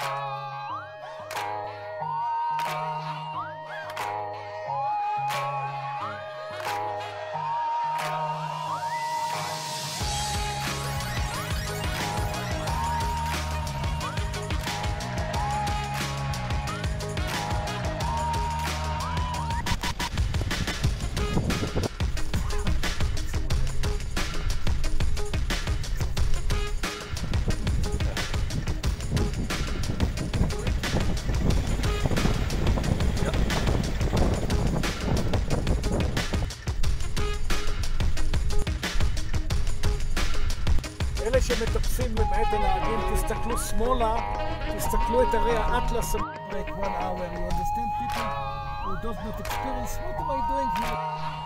Bye. אלה שמטפסים למעט הנהגים, תסתכלו שמאלה, תסתכלו את הרי האטלס. Like one hour, you understand people who does not experience, what am I doing here?